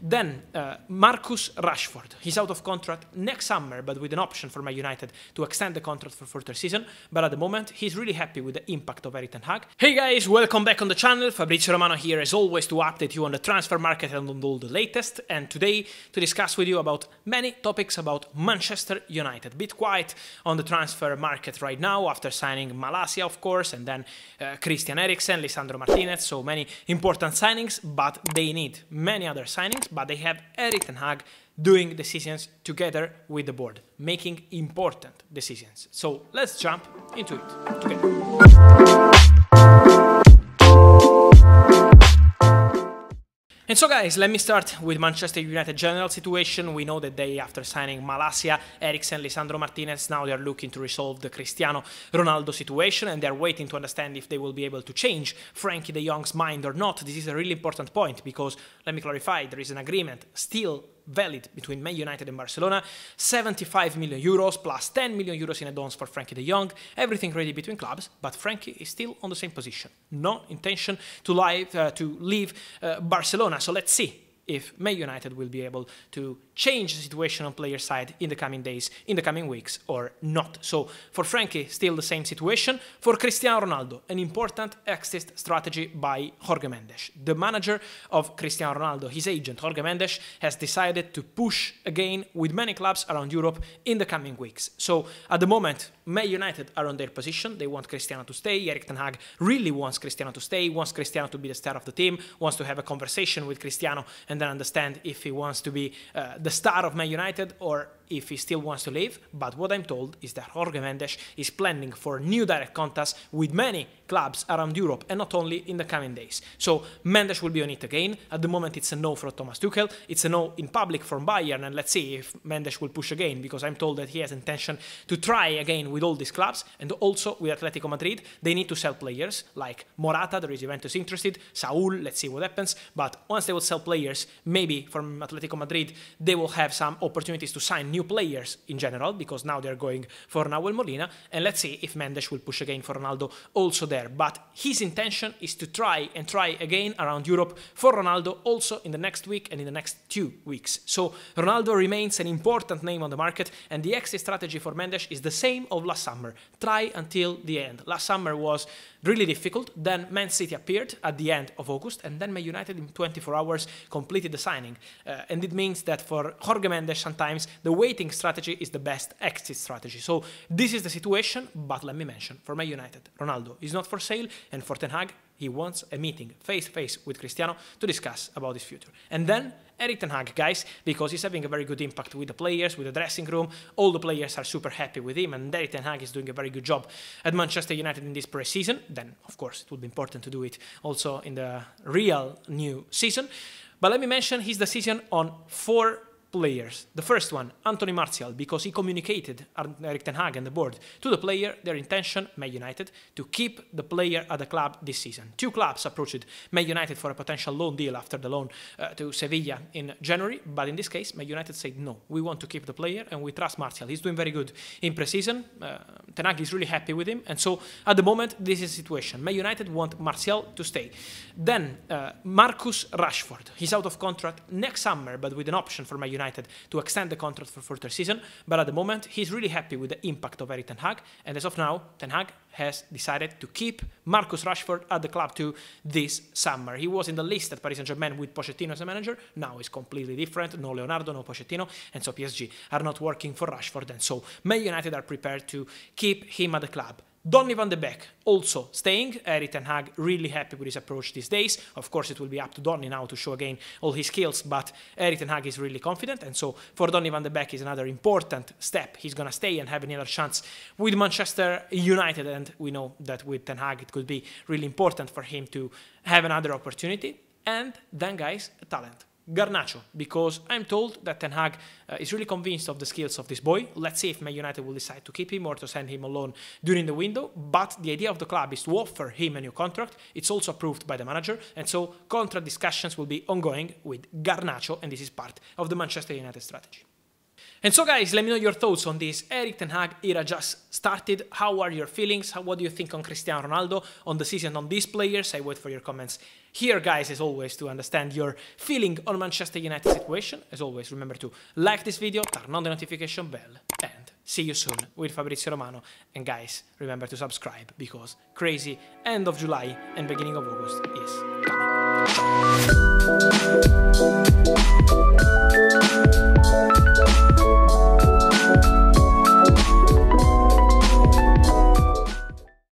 Then uh, Marcus Rashford. He's out of contract next summer, but with an option for Man United to extend the contract for further season. But at the moment, he's really happy with the impact of Erik Ten Hag. Hey guys, welcome back on the channel. Fabrizio Romano here, as always, to update you on the transfer market and on all the latest. And today, to discuss with you about many topics about Manchester United. Bit quiet on the transfer market right now after signing Malacia, of course, and then uh, Christian Eriksen, Lisandro Martinez. So many important signings, but they need many other signings but they have Erik Ten Hag doing decisions together with the board, making important decisions. So let's jump into it together. And so, guys, let me start with Manchester United general situation. We know that they, after signing Malacia, Eriksen, Lisandro Martinez, now they are looking to resolve the Cristiano Ronaldo situation and they're waiting to understand if they will be able to change Frenkie de Jong's mind or not. This is a really important point because, let me clarify, there is an agreement still valid between Man United and Barcelona, 75 million euros plus 10 million euros in add-ons for Frenkie de Jong, everything ready between clubs, but Frenkie is still on the same position. No intention to, live, uh, to leave uh, Barcelona, so let's see if Man United will be able to change the situation on player side in the coming days, in the coming weeks, or not. So for Frenkie, still the same situation. For Cristiano Ronaldo, an important exit strategy by Jorge Mendes. The manager of Cristiano Ronaldo, his agent Jorge Mendes, has decided to push again with many clubs around Europe in the coming weeks. So at the moment, Man United are on their position. They want Cristiano to stay. Erik Ten Hag really wants Cristiano to stay, wants Cristiano to be the star of the team, wants to have a conversation with Cristiano then understand if he wants to be uh, the star of Man United or if he still wants to leave, but what I'm told is that Jorge Mendes is planning for new direct contacts with many clubs around Europe and not only in the coming days. So Mendes will be on it again. At the moment it's a no for Thomas Tuchel. It's a no in public from Bayern and let's see if Mendes will push again because I'm told that he has intention to try again with all these clubs and also with Atletico Madrid. They need to sell players like Morata, there is Juventus interested, Saul, let's see what happens. But once they will sell players, maybe from Atletico Madrid, they will have some opportunities to sign new players in general, because now they're going for Nahuel Molina, and let's see if Mendes will push again for Ronaldo also there. But his intention is to try and try again around Europe for Ronaldo also in the next week and in the next two weeks. So Ronaldo remains an important name on the market, and the exit strategy for Mendes is the same of last summer. Try until the end. Last summer was really difficult. Then Man City appeared at the end of August, and then Man United in 24 hours completed the signing. Uh, and it means that for Jorge Mendes, sometimes the waiting strategy is the best exit strategy. So this is the situation, but let me mention, for Man United, Ronaldo is not for sale, and for Ten Hag, he wants a meeting face to face with Cristiano to discuss about his future. And then Erik Ten Hag, guys, because he's having a very good impact with the players, with the dressing room. All the players are super happy with him, and Erik Ten Hag is doing a very good job at Manchester United in this pre-season. Then, of course, it would be important to do it also in the real new season. But let me mention his decision on four players. The first one, Anthony Martial, because he communicated Erik Ten Hag and the board to the player their intention, Man United, to keep the player at the club this season. Two clubs approached Man United for a potential loan deal after the loan uh, to Sevilla in January, but in this case, Man United said no, we want to keep the player and we trust Martial. He's doing very good in preseason. Uh, Ten Hag is really happy with him, and so at the moment, this is the situation. Man United want Martial to stay. Then uh, Marcus Rashford, he's out of contract next summer, but with an option for Man United United to extend the contract for further season. But at the moment, he's really happy with the impact of Erik Ten Hag. And as of now, Ten Hag has decided to keep Marcus Rashford at the club too this summer. He was in the list at Paris Saint-Germain with Pochettino as a manager. Now it's completely different. No Leonardo, no Pochettino. And so PSG are not working for Rashford. And so Man United are prepared to keep him at the club. Donny van de Beek also staying. Uh, Erik Ten Hag really happy with his approach these days. Of course, it will be up to Donny now to show again all his skills, but Erik Ten Hag is really confident. And so for Donny van de Beek is another important step. He's going to stay and have another chance with Manchester United. And we know that with Ten Hag, it could be really important for him to have another opportunity. And then, guys, talent. Garnacho, because I'm told that Ten Hag uh, is really convinced of the skills of this boy. Let's see if Man United will decide to keep him or to send him alone during the window. But the idea of the club is to offer him a new contract. It's also approved by the manager, and so contract discussions will be ongoing with Garnacho, and this is part of the Manchester United strategy. And so, guys, let me know your thoughts on this Erik Ten Hag era just started. How are your feelings? How, what do you think on Cristiano Ronaldo, on the season, on these players? I wait for your comments here, guys, as always, to understand your feeling on Manchester United situation. As always, remember to like this video, turn on the notification bell, and see you soon with Fabrizio Romano. And guys, remember to subscribe because crazy end of July and beginning of August is coming.